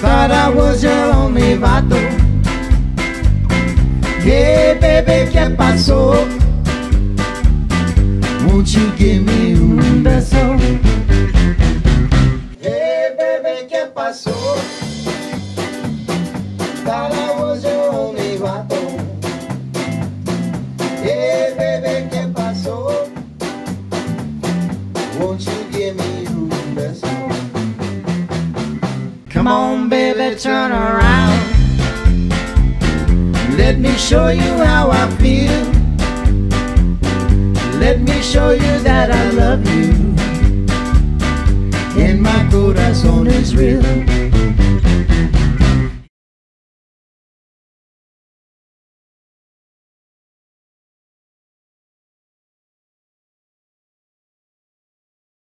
Thought I was your only vato. Hey, baby, ¿qué pasó? Won't you give me baby, ¿qué pasó? Thought I was your only vato. Hey, baby, ¿qué pasó? Won't you give me Come on, baby, turn around. Let me show you how I feel. Let me show you that I love you. And my corazón is real.